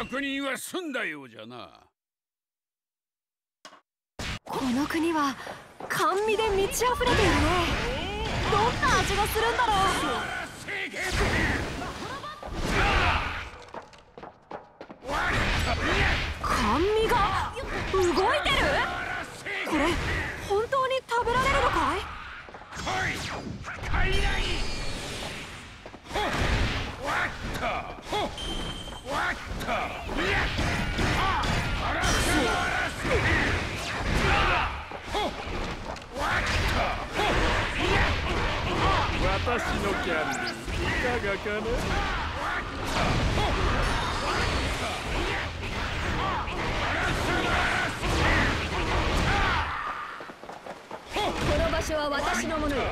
悪人は済んだようじゃな。この国は甘味で満ち溢れているね。どんな味がするんだろう。甘味が動いてる？これ本当に食べられるのかい？私のキャンディーいかがかねこの場所は私のものよ。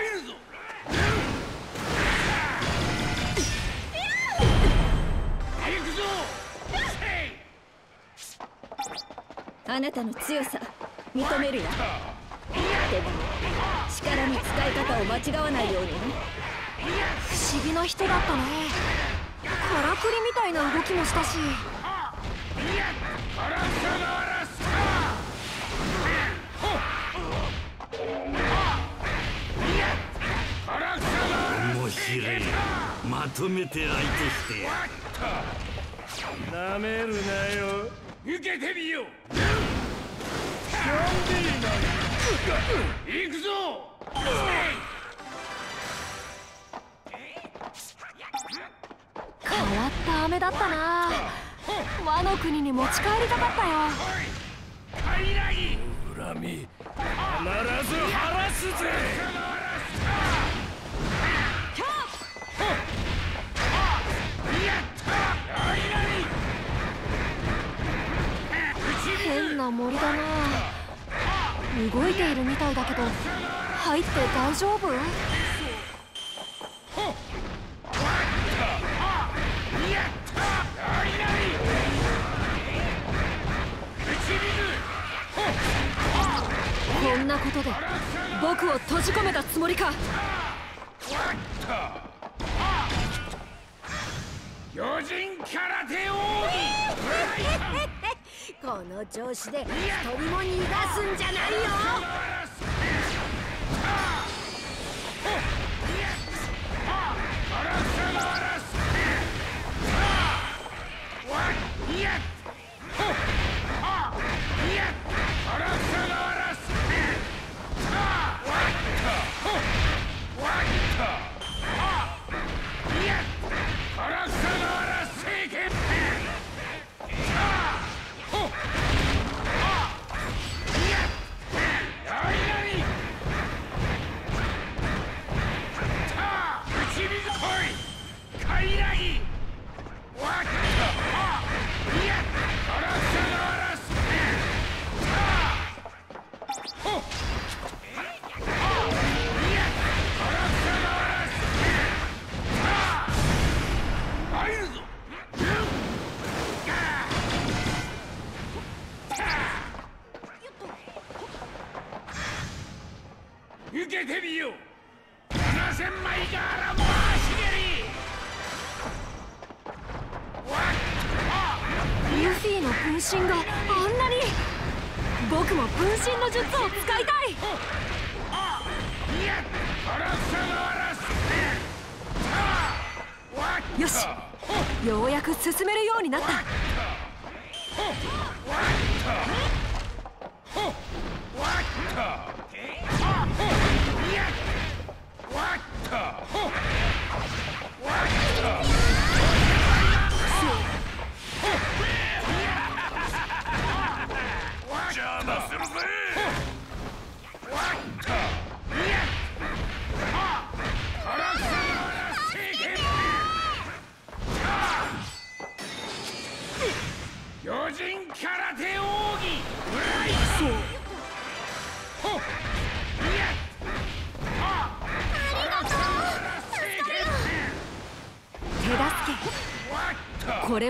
参るぞ。行くぞ。あなたの強さ認めるよでも力の使い方を間違わないようにね。不思議な人だったね。からくりみたいな動きもしたし面白いまとめて相手してやなめるなよ受けてみようキャンディーなん行くぞ。変わった飴だったな和の国に持ち帰りたかったよ恨み必ず晴らすぜな森だな。動いているみたいだけど入って大丈夫？こんなことで僕を閉じ込めたつもりか。巨人空手王この調子で一人も逃がすんじゃないよ。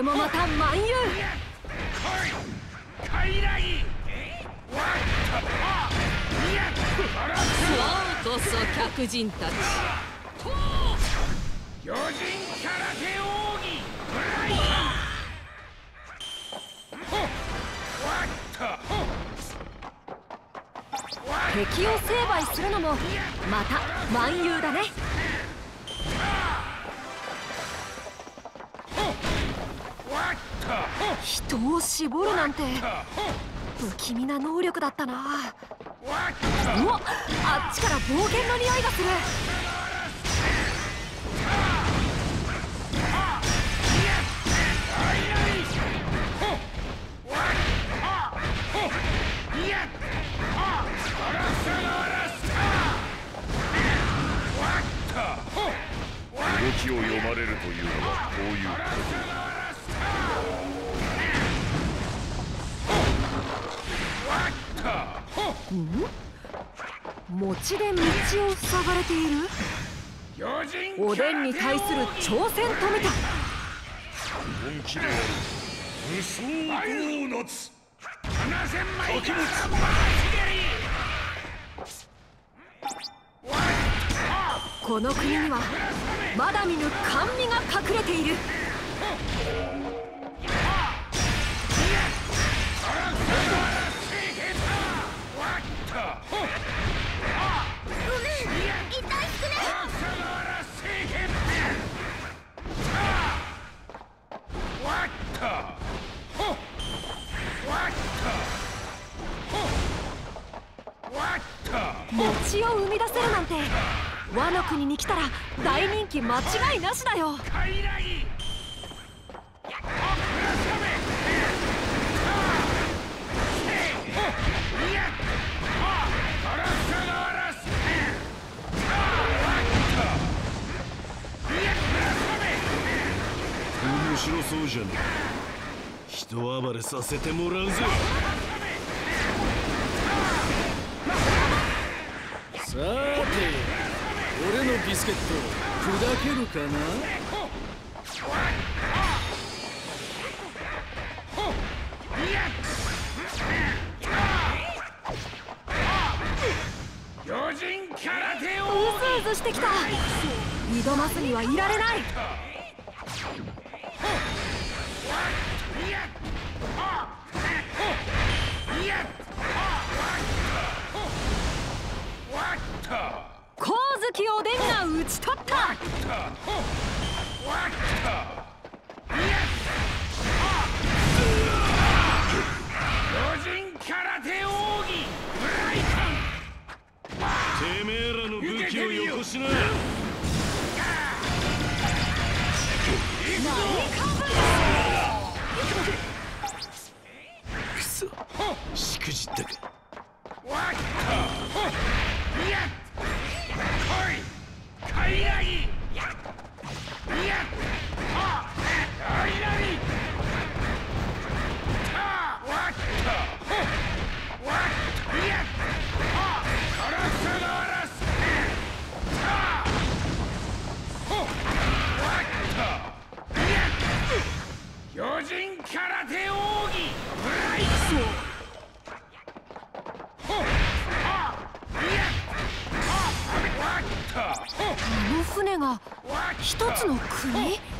れもまた万有。カイラギスワンこそ客人たち巨人空手奥義ブライトわっと敵を成敗するのもまた万有だね人を絞るなんて不気味な能力だったな。うわあっちから冒険の匂いがする。動きを読まれるというのはこういうこと。餅で道を塞がれている？おでんに対する挑戦と見た。本気である無双ドーナツ七千枚かこの国にはまだ見ぬ甘味が隠れている。の国に来たら大人気間違いなしだよ。面白そうじゃねえ人暴れさせてもらうぜ。さて俺のビスケット砕けるかな？巨人空手をうずうずしてきた。挑まずにはいられない光月おでんが討ち取った。てめえらの武器をよこしな。くそ。しくじったかつの国？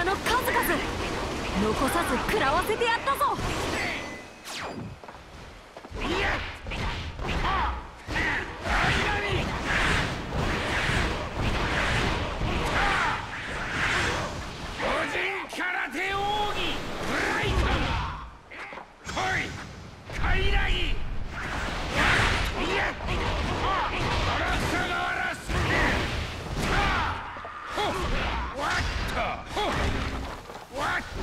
技の数々。残さず食らわせてやったぞ。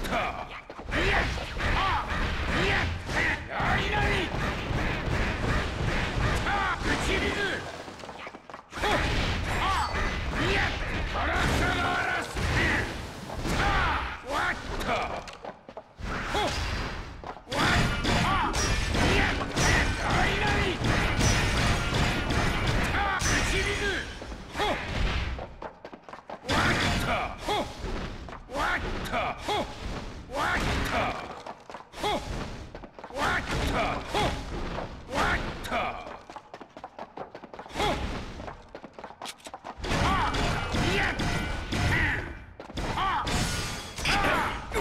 Ka!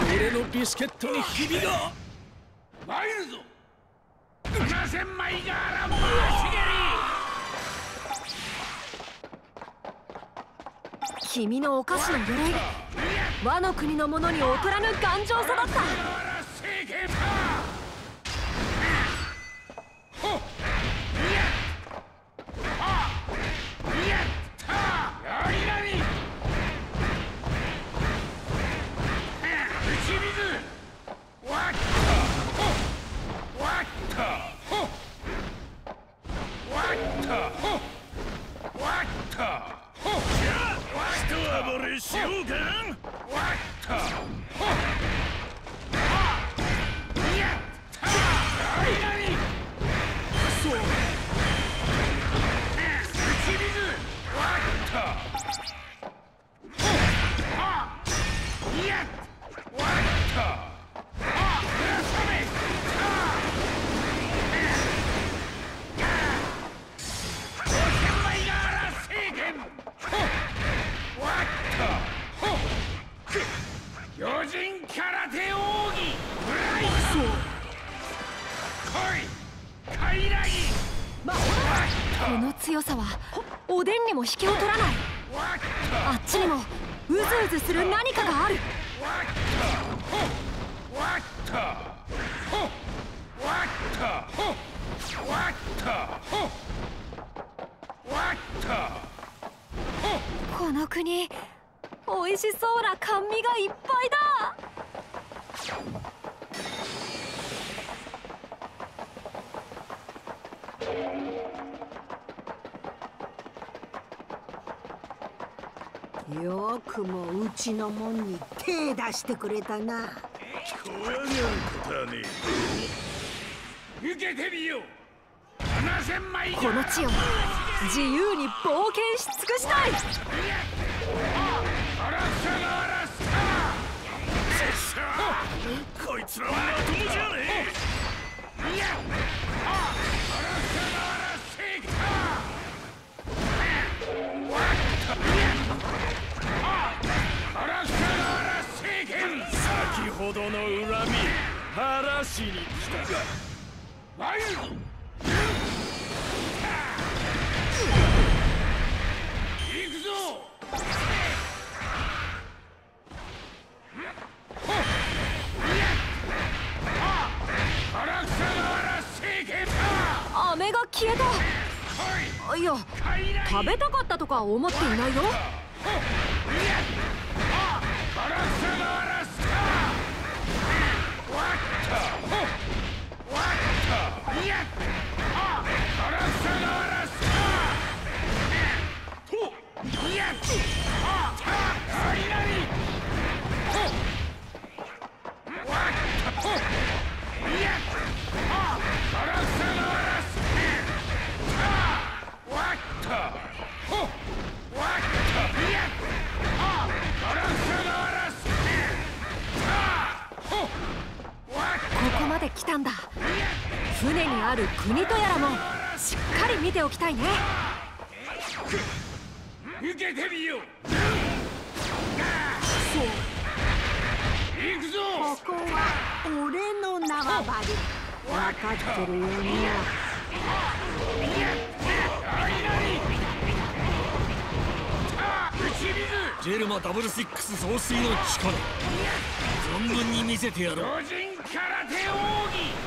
俺のビスケットにひびが。参るぞ。七千枚ガーランバーシ君のお菓子の鎧が和の国の者に劣らぬ頑丈さだったれしようかあっちにもうずうずする何かがある。この国美味しそうな甘味がいっぱいだ。よくもうちのもんに手出してくれたな。怖がることはね受けてみよう。この地を自由に冒険し尽くしたい。こいつらはまともじゃねいほどの恨み晴らしに来た参るぞ行くぞ。アラクサのアラ聖剣パ飴が消えた。い。いや食べたかったとか思っていないよここまで来たんだ。船にある国とやらもしっかり見ておきたいね。受けてみよう。行くぞここは俺の縄張り。分かってるよなジェルマダブルシックス総帥の力。存分に見せてやろう。巨人空手奥義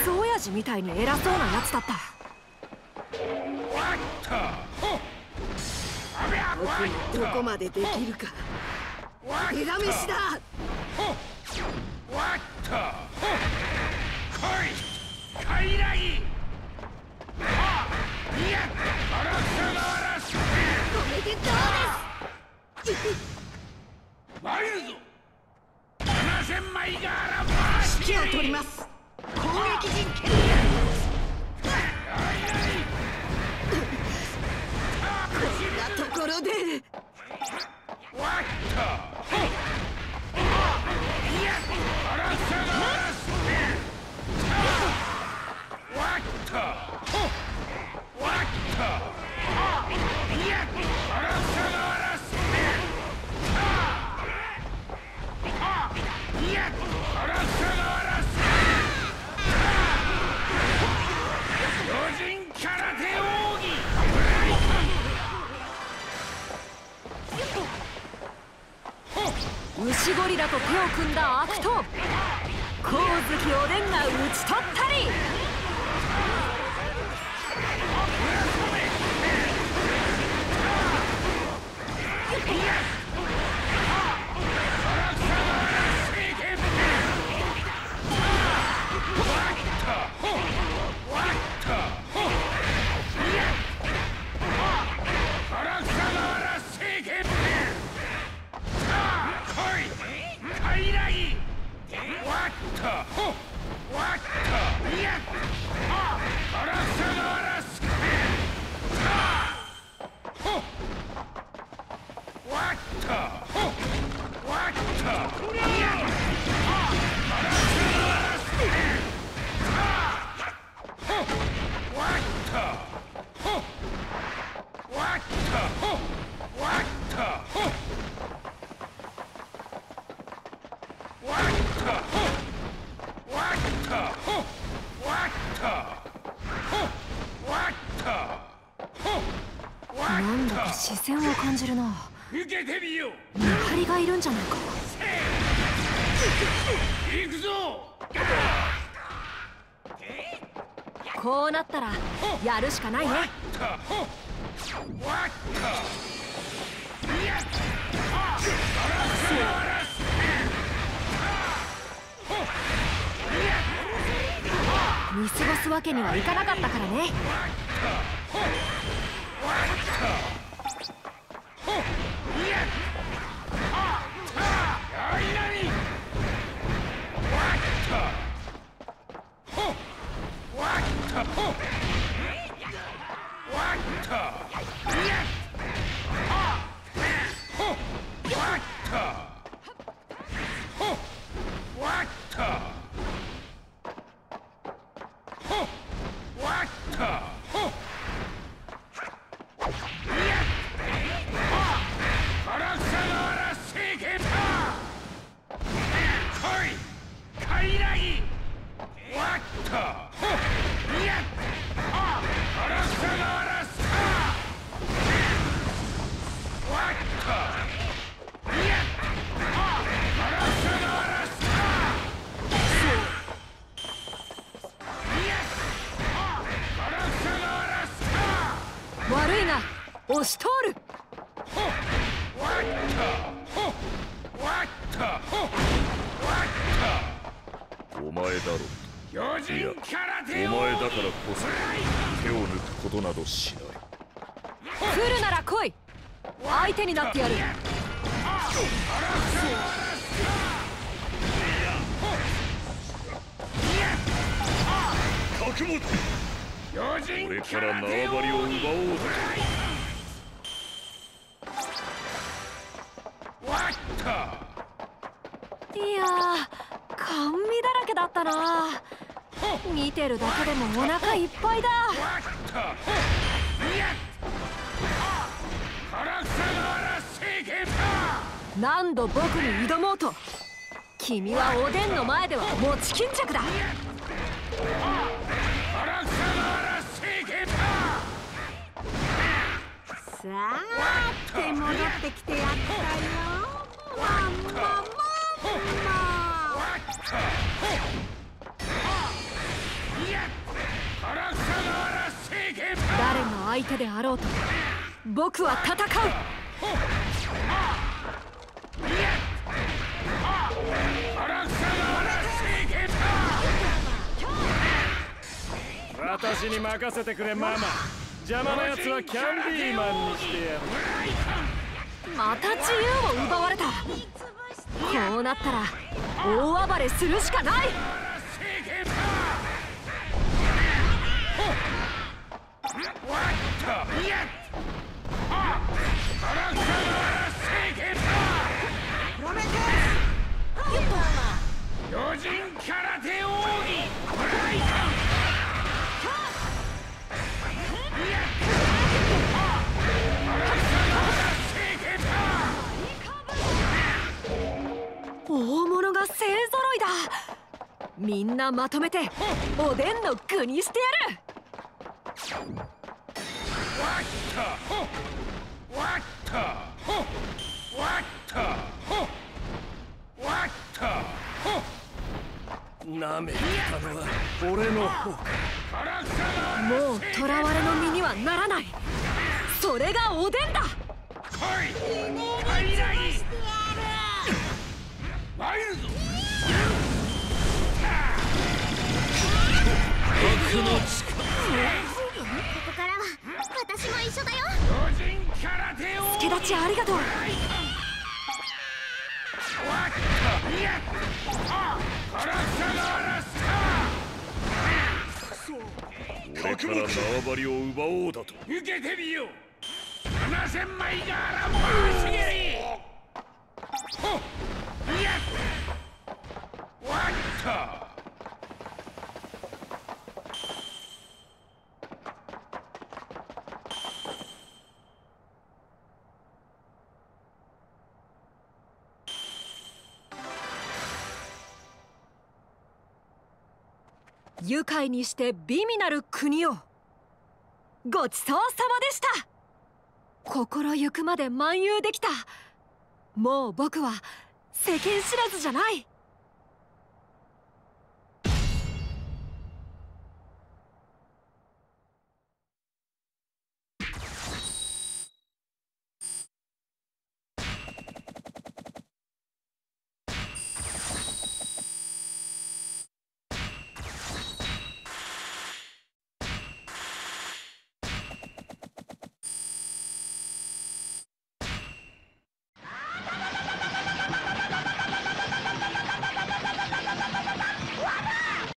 クソ親父みたいに偉そうなやつだった。わったほあべあわったどこまでできるか。手試しだ。ほわったほ来い。カイラギあいやガラクサガラスおめでとうです。参るぞ。7000枚ガーラマー指揮を取ります牛ゴリラと手を組んだ悪党光月おでんが討ち取ったりガなんだか視線を感じるな。受けてみよう。見張りがいるんじゃないか。行くぞ。こうなったらやるしかないね見過ごすわけにはいかなかったからね。押し通る。お前だろ巨人空お手前だからこそ手を抜くことなどしない。来るなら来い。相手になってやる。覚悟巨人俺から縄張りを奪おうにいや甘味だらけだったな。見てるだけでもお腹いっぱいだ。っ何度僕に挑もうと君はおでんの前では持ち巾着だ。ガラクサガーラ聖剣ださあ手戻ってきてやったよ。まんままんまわったいやガラクサガーラ聖剣だ誰が相手であろうと僕は戦う。私に任せてくれママ。邪魔な奴はキャンディーマンにしてやる。また自由を奪われた。こうなったら大暴れするしかない。巨人空手奥みんなまとめておでんの具にしてやる。なめてたのは俺の方。もう囚われの身にはならない。それがおでんだ。来い。カイラギ参るぞからは私も一緒だよ。助立ちありがとう。俺から縄張りを奪おうだと。受けてみよう。7000枚があらばしげり。ほいやわった愉快にして美味なる国を。ごちそうさまでした。心ゆくまで漫遊できた。もう僕は世間知らずじゃない。